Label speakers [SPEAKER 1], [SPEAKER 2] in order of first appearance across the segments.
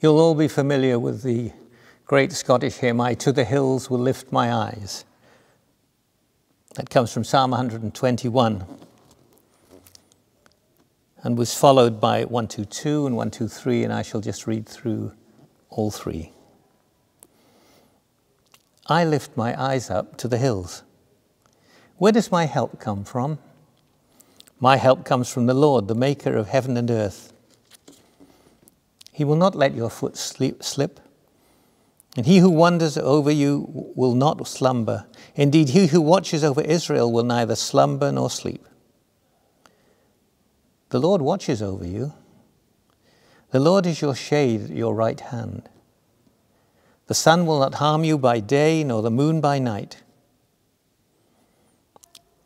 [SPEAKER 1] You'll all be familiar with the great Scottish hymn, I to the hills will lift my eyes. That comes from Psalm 121 and was followed by 122 and 123, and I shall just read through all three. I lift my eyes up to the hills. Where does my help come from? My help comes from the Lord, the maker of heaven and earth. He will not let your foot slip, and he who wanders over you will not slumber. Indeed, he who watches over Israel will neither slumber nor sleep. The Lord watches over you. The Lord is your shade at your right hand. The sun will not harm you by day, nor the moon by night.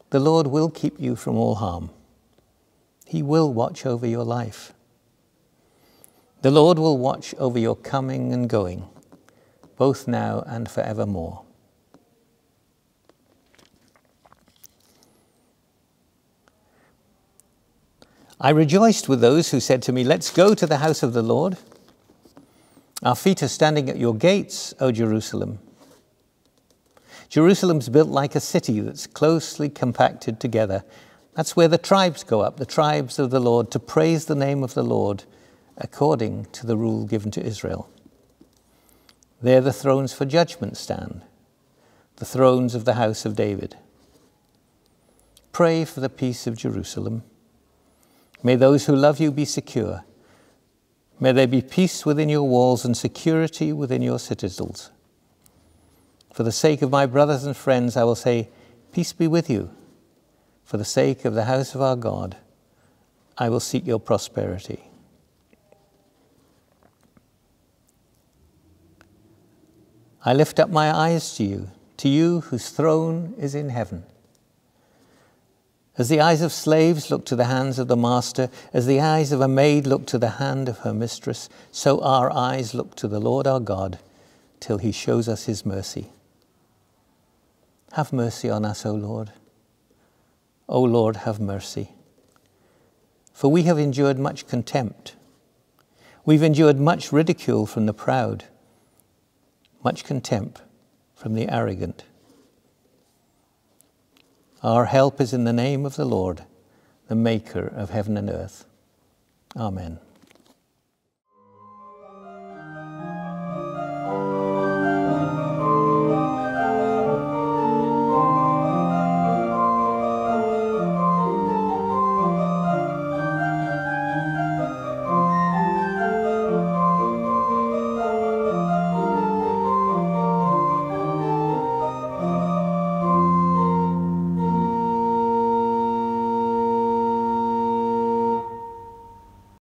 [SPEAKER 1] The Lord will keep you from all harm. He will watch over your life. The Lord will watch over your coming and going, both now and forevermore. I rejoiced with those who said to me, Let's go to the house of the Lord. Our feet are standing at your gates, O Jerusalem. Jerusalem's built like a city that's closely compacted together. That's where the tribes go up, the tribes of the Lord, to praise the name of the Lord according to the rule given to Israel. There the thrones for judgment stand, the thrones of the house of David. Pray for the peace of Jerusalem. May those who love you be secure. May there be peace within your walls and security within your citadels. For the sake of my brothers and friends, I will say, Peace be with you. For the sake of the house of our God, I will seek your prosperity. I lift up my eyes to you, to you whose throne is in heaven. As the eyes of slaves look to the hands of the master, as the eyes of a maid look to the hand of her mistress, so our eyes look to the Lord our God till he shows us his mercy. Have mercy on us, O Lord. O Lord, have mercy. For we have endured much contempt. We've endured much ridicule from the proud, much contempt from the arrogant. Our help is in the name of the Lord, the Maker of heaven and earth. Amen.